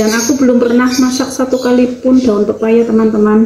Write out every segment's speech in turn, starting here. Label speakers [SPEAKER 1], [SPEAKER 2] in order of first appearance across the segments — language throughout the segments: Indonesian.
[SPEAKER 1] dan aku belum pernah masak satu kali pun daun pepaya teman-teman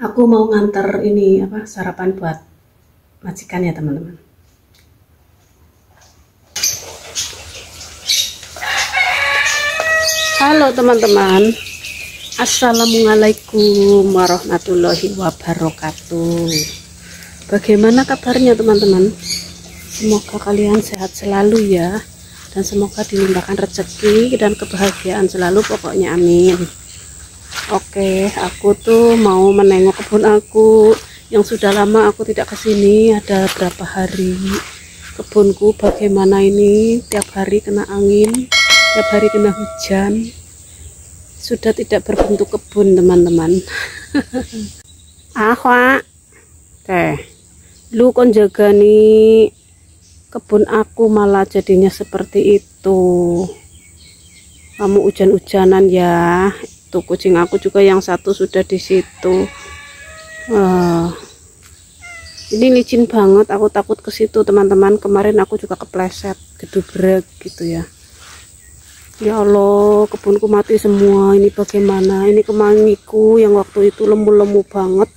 [SPEAKER 1] aku mau nganter ini apa sarapan buat majikan ya teman-teman. Halo teman-teman. Assalamualaikum warahmatullahi wabarakatuh. Bagaimana kabarnya teman-teman? Semoga kalian sehat selalu ya dan semoga dilimpahkan rezeki dan kebahagiaan selalu pokoknya amin Oke, aku tuh mau menengok kebun aku yang sudah lama aku tidak ke sini. Ada berapa hari kebunku bagaimana ini? Tiap hari kena angin, tiap hari kena hujan. Sudah tidak berbentuk kebun teman-teman. Ahwa, teh, lu kon jaga nih kebun aku malah jadinya seperti itu. Kamu hujan-hujanan ya tuh kucing aku juga yang satu sudah di situ. Uh, ini licin banget aku takut ke situ teman-teman. Kemarin aku juga kepleset gedubrak gitu ya. Ya Allah kebunku mati semua. Ini bagaimana? Ini kemangiku yang waktu itu lemu-lemu banget.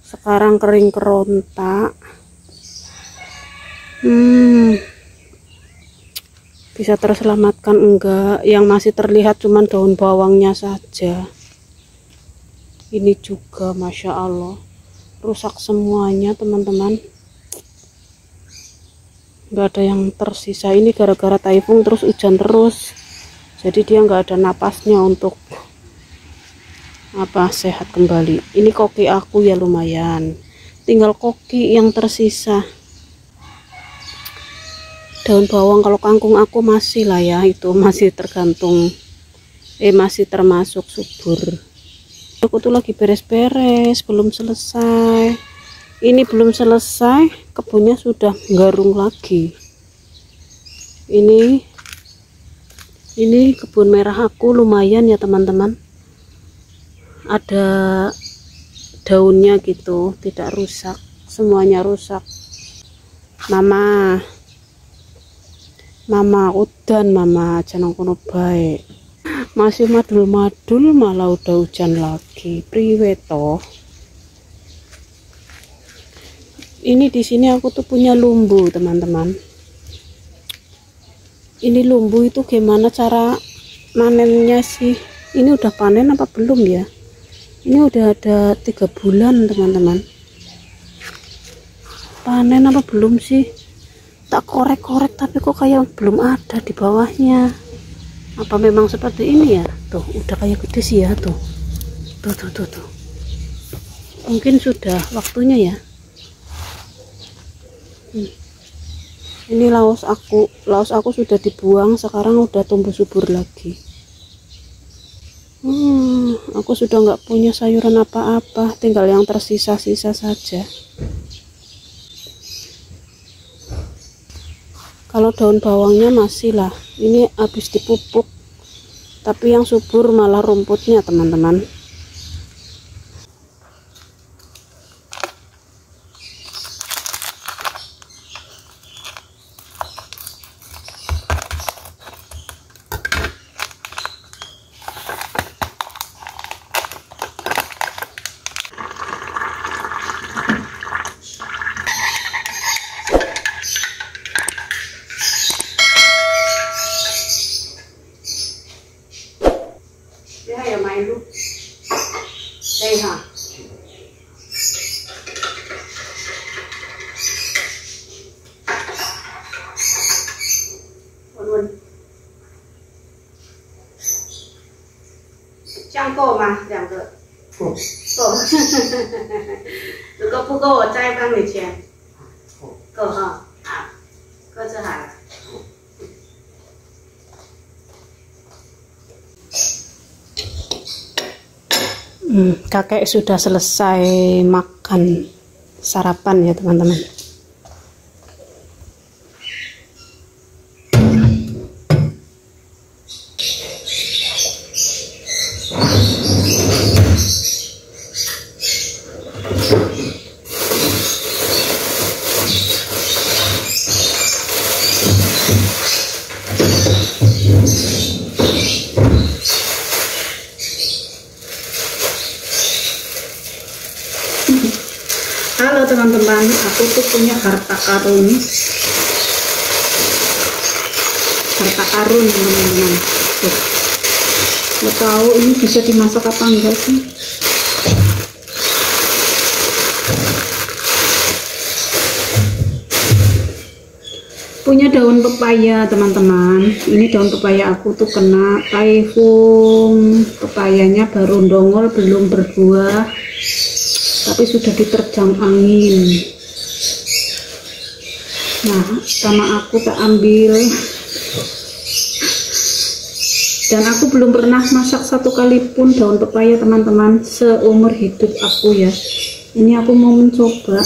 [SPEAKER 1] Sekarang kering kerontak. Hmm bisa terselamatkan enggak. Yang masih terlihat cuman daun bawangnya saja. Ini juga Masya Allah. Rusak semuanya teman-teman. Enggak ada yang tersisa. Ini gara-gara taifung terus hujan terus. Jadi dia enggak ada napasnya untuk apa sehat kembali. Ini koki aku ya lumayan. Tinggal koki yang tersisa daun bawang kalau kangkung aku masih lah ya itu masih tergantung eh masih termasuk subur. Aku tuh lagi beres-beres belum selesai. Ini belum selesai kebunnya sudah garung lagi. Ini ini kebun merah aku lumayan ya teman-teman. Ada daunnya gitu tidak rusak semuanya rusak. Mama mama udan mama jangan kono baik. Masih madul-madul malah udah hujan lagi. Priwe toh. Ini di sini aku tuh punya lumbu teman-teman. Ini lumbu itu gimana cara manennya sih? Ini udah panen apa belum ya? Ini udah ada tiga bulan teman-teman. Panen apa belum sih tak korek-korek tapi kok kayak belum ada di bawahnya. Apa memang seperti ini ya? Tuh udah kayak gede sih ya tuh. Tuh tuh tuh, tuh. mungkin sudah waktunya ya. Hmm. ini laos aku laos aku sudah dibuang sekarang udah tumbuh subur lagi. Hmm, aku sudah nggak punya sayuran apa-apa tinggal yang tersisa-sisa saja kalau daun bawangnya masih lah. Ini habis dipupuk. Tapi yang subur malah rumputnya teman-teman
[SPEAKER 2] kakek sudah selesai makan sarapan ya teman-teman. Karun. Harta karun teman-teman. Tahu ini bisa dimasak apa enggak sih? Punya daun pepaya teman-teman. Ini daun pepaya aku tuh kena typhoon. Pepayanya baru dongol belum berbuah tapi sudah diterjang angin nah sama aku tak ambil. Dan aku belum pernah masak satu kali pun daun pepaya teman-teman. Seumur hidup aku ya. Ini aku mau mencoba.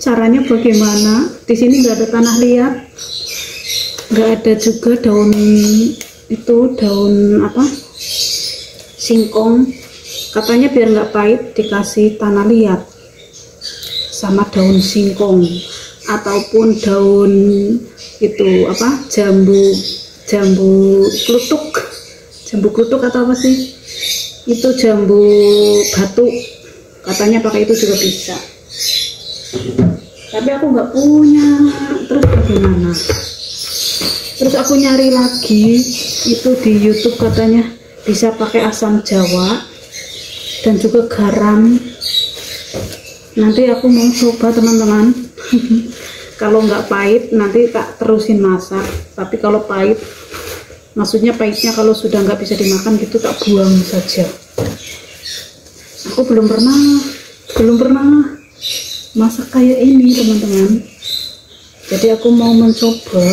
[SPEAKER 2] Caranya bagaimana? Di sini nggak ada tanah liat. Nggak ada juga daun itu daun apa? Singkong. Katanya biar nggak pahit dikasih tanah liat sama daun singkong ataupun daun itu apa jambu jambu klutuk. Jambu klutuk atau apa sih? Itu jambu batu. Katanya pakai itu juga bisa. Tapi aku nggak punya. Terus bagaimana? Terus aku nyari lagi. Itu di YouTube katanya bisa pakai asam jawa dan juga garam. Nanti aku mau coba teman-teman kalau nggak pahit nanti tak terusin masak. Tapi kalau pahit maksudnya pahitnya kalau sudah nggak bisa dimakan gitu tak buang saja. Aku belum pernah belum pernah masak kayak ini teman-teman. Jadi aku mau mencoba.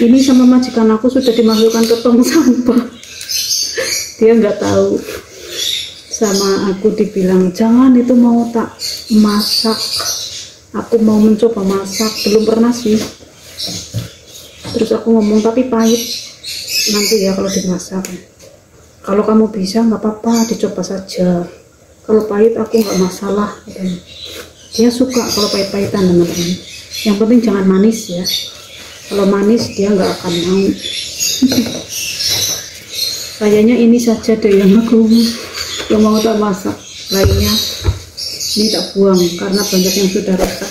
[SPEAKER 2] Ini sama majikan aku sudah dimasukkan ke tong sampah. Dia nggak tahu sama aku dibilang jangan itu mau tak masak. Aku mau mencoba masak belum pernah sih. Terus aku ngomong tapi pahit nanti ya kalau dimasak. Kalau kamu bisa nggak apa-apa dicoba saja. Kalau pahit aku nggak masalah. Dia suka kalau pahit-pahitan teman-teman. Yang penting jangan manis ya. Kalau manis dia nggak akan mau. Kayaknya ini saja deh yang aku yang mau tak masak lainnya ini tak buang karena banyak yang sudah rusak.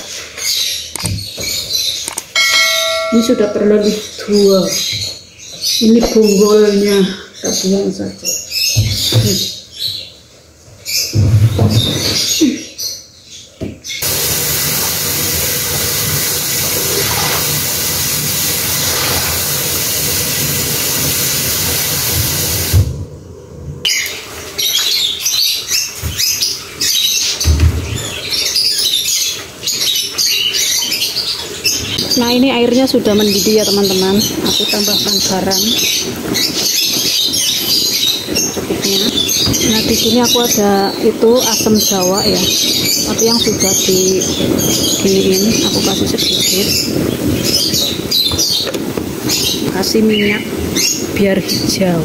[SPEAKER 2] Ini sudah terlalu tua ini bonggolnya tak buang saja. Hmm. airnya sudah mendidih ya teman-teman. Aku tambahkan garam. Cukupnya. Nah di sini aku ada itu asam jawa ya. Tapi yang sudah di giniin aku kasih sedikit. Kasih minyak biar hijau.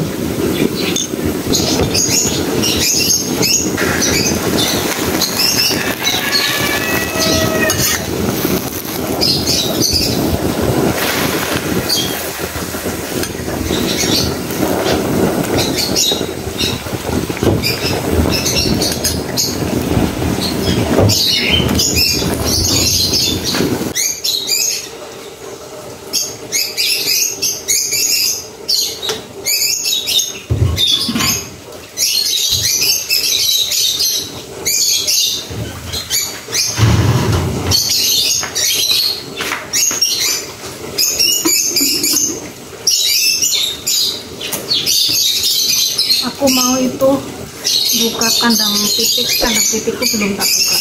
[SPEAKER 2] aku mau itu buka kandang titik kandang titikku belum tak buka.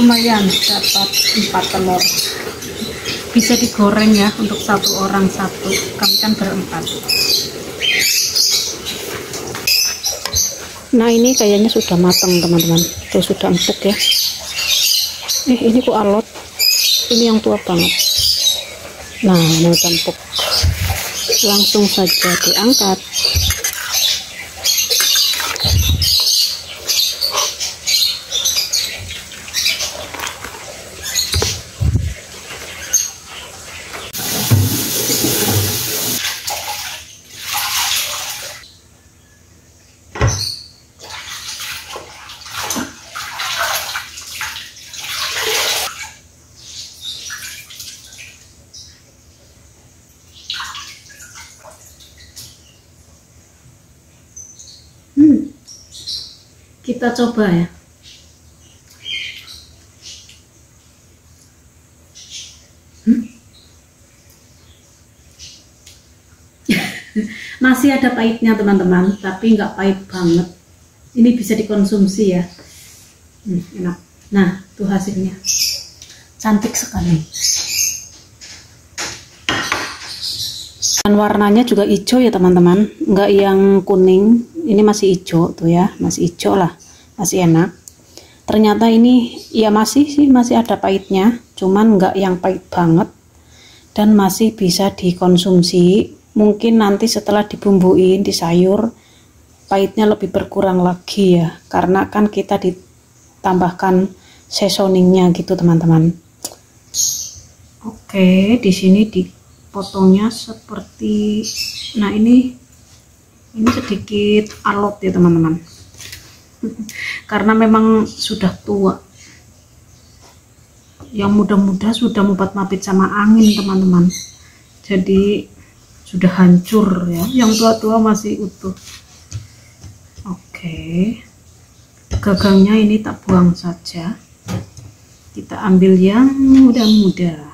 [SPEAKER 2] Lumayan dapat empat telur. Bisa digoreng ya untuk satu orang satu. Kami kan berempat. Nah ini kayaknya sudah matang teman-teman. Tuh sudah empuk ya? Eh ini kok alot? Ini yang tua banget. Nah mau empuk. Langsung saja diangkat Coba ya. Hmm. Masih ada pahitnya teman-teman, tapi nggak pahit banget. Ini bisa dikonsumsi ya. Hmm, enak. Nah, tuh hasilnya. Cantik sekali. Dan warnanya juga hijau ya teman-teman, nggak yang kuning. Ini masih hijau tuh ya, masih hijau lah, masih enak. Ternyata ini ya masih sih masih ada pahitnya, cuman nggak yang pahit banget dan masih bisa dikonsumsi. Mungkin nanti setelah dibumbuin di sayur, pahitnya lebih berkurang lagi ya, karena kan kita ditambahkan seasoningnya gitu teman-teman. Oke, di sini di potongnya seperti nah ini ini sedikit alot ya teman-teman karena memang sudah tua. Yang muda-muda sudah mupat mapit sama angin teman-teman. Jadi sudah hancur ya. Yang tua-tua masih utuh. Oke. Gagangnya ini tak buang saja. Kita ambil yang muda-muda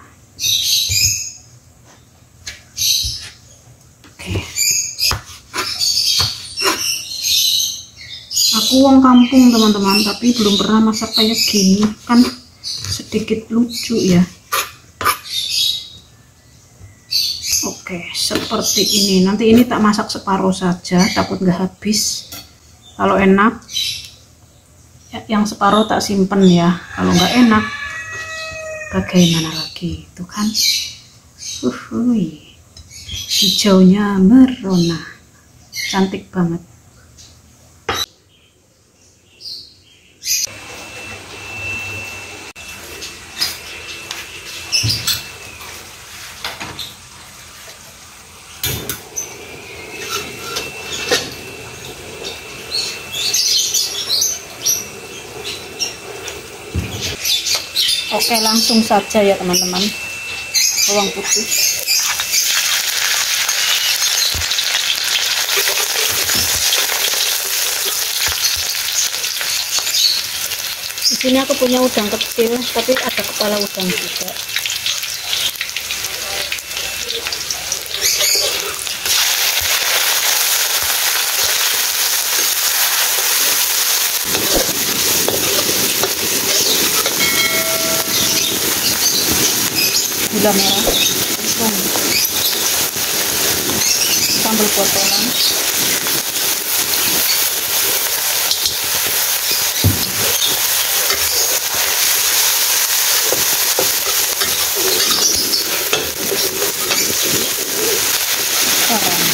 [SPEAKER 2] aku uang kampung teman-teman tapi belum pernah masak kayak gini. Kan sedikit lucu ya. Oke seperti ini. Nanti ini tak masak separuh saja takut nggak habis. Kalau enak ya, yang separuh tak simpen ya. Kalau nggak enak bagaimana lagi? Itu kan uhui hijaunya merona. Cantik banget Oke langsung saja ya teman-teman. Bawang putih. Di sini aku punya udang kecil tapi ada kepala udang juga gula merah dan sambal potongan garam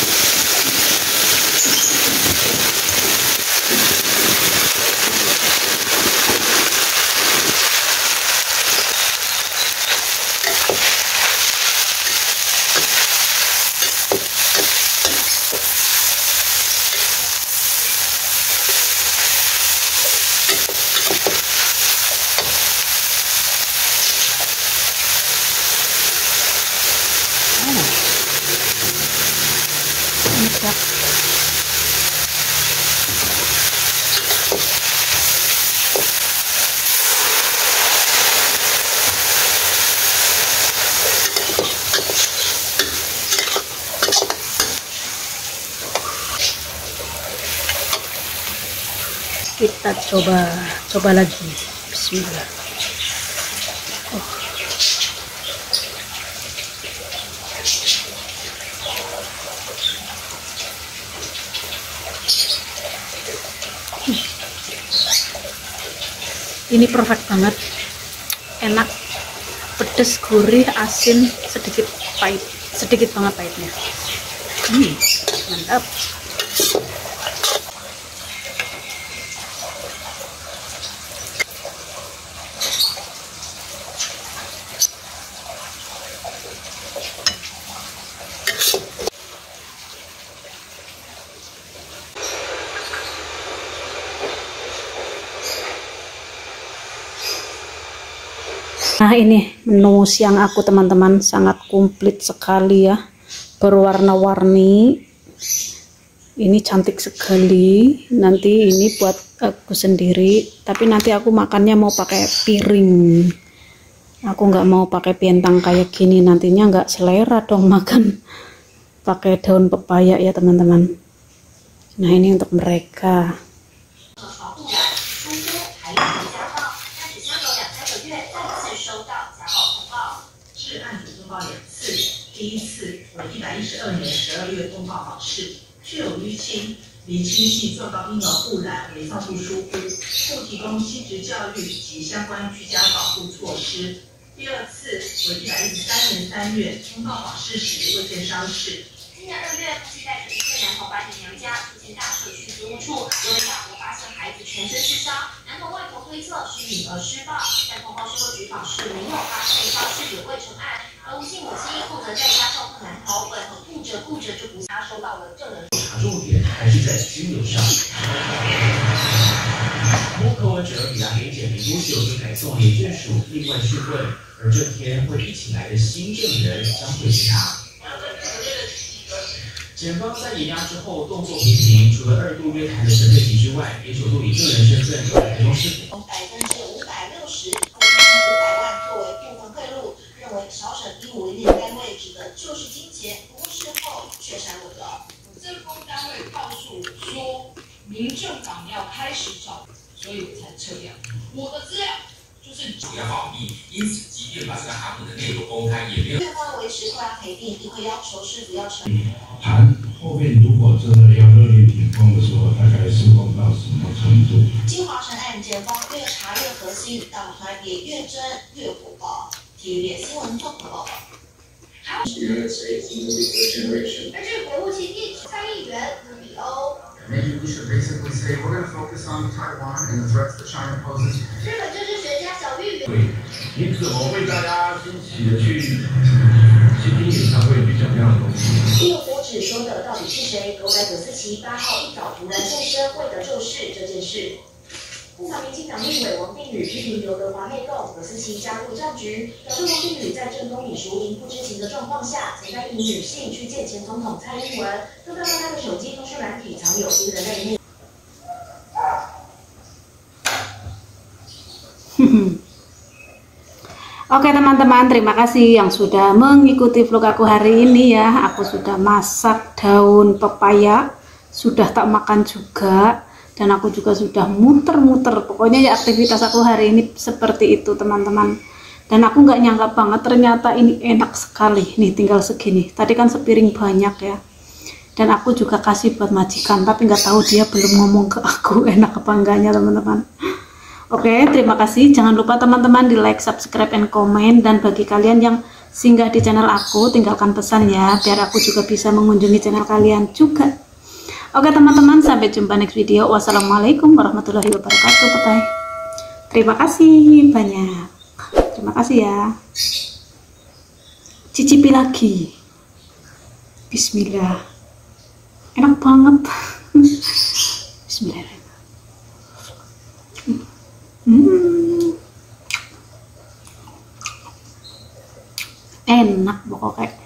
[SPEAKER 2] kita coba coba lagi. Bismillah. Oh. ini perfect banget. Enak pedas gurih asin sedikit pahit. Sedikit banget pahitnya. Hmm, mantap Nah ini menu siang aku teman-teman. Sangat komplit sekali ya. Berwarna-warni. Ini cantik sekali. Nanti ini buat aku sendiri. Tapi nanti aku makannya mau pakai piring. Aku nggak mau pakai pientang kayak gini. Nantinya nggak selera dong makan. Pakai daun pepaya ya teman-teman. Nah ini untuk mereka 是案主通报两次第一次为一百一十二年十二月通报访视，确有淤青，离清系状告应有不染为上述疏忽，不提供亲职教育及相关居家保护措施。第二次为一百一十三年三月通报访视时未见伤势。今年二月，夫妻带着一个男童返回娘家，出现大社区租屋处，孩子全身是伤，男童外婆推测是女儿施暴，但通报社会局访视没有发现伤势有未成案。而吴姓母亲负责在家照顾男童，本和顾着顾着就不他收到了证人。查重点还是在军流上。摸柯文哲与阿明检明多久就改送也眷属另外讯问，而这天会一起来的新证人将会是他。检方在碾压之后动作频频，除了二度约谈的陈佩琪之外，也首度以证人身份来台中市府。百分之五百六十，共五百万作为部分贿赂。认为小沈一五零零单位指的就是金钱，不过事后却删文了。政风单位告诉我说，民政党要开始找，所以我才撤掉我的资料。就是主要保密，因此即便把这个函文的内容公开，也没有。对方维持扣押赔定，也会要求是不要承。谈后面如果真的要勒令停工的时候，大概施工到什么程度？金华城案检方越查越核心，党团也越争越火爆。体育新闻综合报道。而这个国务卿一参议员里欧。Maybe we should basically say we're going to focus on Taiwan and the threats that China poses. 日本政治你怎么为大家惊喜的去去听演唱会去讲这样的东西？右国指说的到底是谁？狗仔葛思琪八号一早突然现身，为的就是这件事。不少民进党立委王定宇批评刘德华内斗，葛思琪加入战局，表示王定宇在正东李淑英不知情的状况下，曾带一名女性去见前总统蔡英文，都看到他的手机通讯软体藏有新的内幕。Oke teman-teman, terima kasih yang sudah mengikuti vlog aku hari ini ya. Aku sudah masak daun pepaya, sudah tak makan juga dan aku juga sudah muter-muter. Pokoknya ya aktivitas aku hari ini seperti itu teman-teman. Dan aku nggak nyangka banget ternyata ini enak sekali. Nih tinggal segini. Tadi kan sepiring banyak ya. Dan aku juga kasih buat majikan tapi nggak tahu dia belum ngomong ke aku enak apa enggaknya teman-teman oke terima kasih jangan lupa teman-teman di like subscribe and comment dan bagi kalian yang singgah di channel aku tinggalkan pesan ya biar aku juga bisa mengunjungi channel kalian juga Oke teman-teman, sampai jumpa next video. Wassalamualaikum warahmatullahi wabarakatuh. Bye. Terima kasih banyak. Terima kasih ya. Cicipi lagi. Bismillah. Enak banget. Bismillah. Hmm. Enak pokoknya.